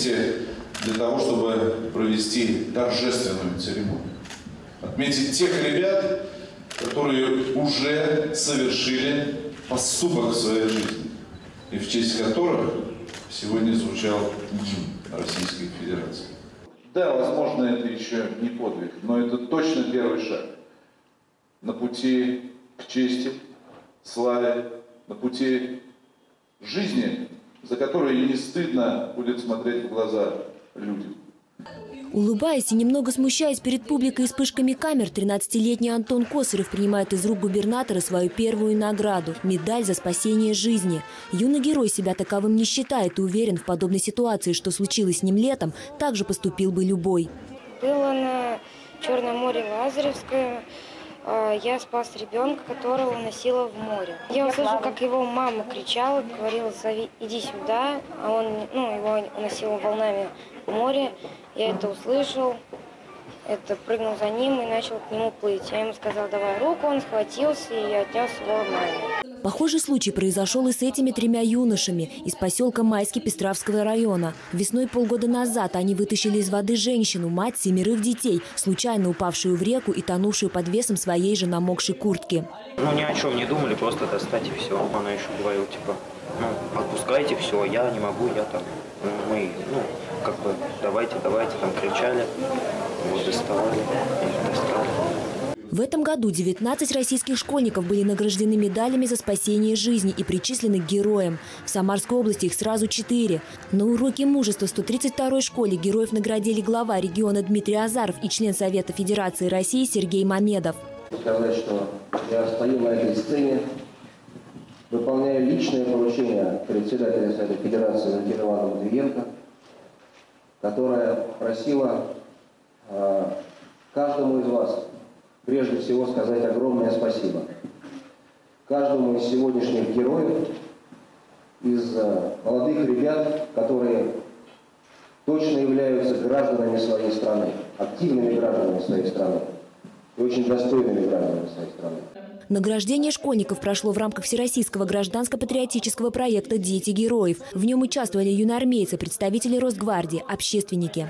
вместе для того, чтобы провести торжественную церемонию. Отметить тех ребят, которые уже совершили поступок в своей жизни, и в честь которых сегодня звучал гимн Российской Федерации. Да, возможно, это еще не подвиг, но это точно первый шаг на пути к чести, славе, на пути жизни, за которой не стыдно будет смотреть в глаза людям. Улыбаясь и немного смущаясь перед публикой и вспышками камер, 13-летний Антон Косарев принимает из рук губернатора свою первую награду – медаль за спасение жизни. Юный герой себя таковым не считает и уверен в подобной ситуации, что случилось с ним летом, также поступил бы любой. Было на Черном море Лазаревское. А, я спас ребенка, которого уносила в море. Я услышала, как его мама кричала, говорила, Зови, иди сюда, а он, ну, его уносило волнами в море. Я это услышал, это прыгнул за ним и начал к нему плыть. Я ему сказал, давай руку, он схватился и отнес его маме. Похожий случай произошел и с этими тремя юношами из поселка Майский Пестравского района. Весной полгода назад они вытащили из воды женщину, мать семерых детей, случайно упавшую в реку и тонувшую под весом своей же намокшей куртки. Ну, ни о чем не думали, просто достать и все. Она еще говорила, типа, ну, отпускайте все, я не могу, я там, мы, ну, как бы, давайте, давайте, там кричали, доставали, достали. В этом году 19 российских школьников были награждены медалями за спасение жизни и причислены к героям. В Самарской области их сразу четыре. На уроке мужества 132-й школе героев наградили глава региона Дмитрий Азаров и член Совета Федерации России Сергей Мамедов. Сказать, что я стою на этой сцене, выполняю личное поручение председателя Совета Федерации Валентина Ивановна Матвиенко, которая просила каждому из вас прежде всего сказать огромное спасибо каждому из сегодняшних героев, из э, молодых ребят, которые точно являются гражданами своей страны, активными гражданами своей страны очень достойными гражданами своей страны. Награждение школьников прошло в рамках Всероссийского гражданско-патриотического проекта «Дети героев». В нем участвовали юноармейцы, представители Росгвардии, общественники.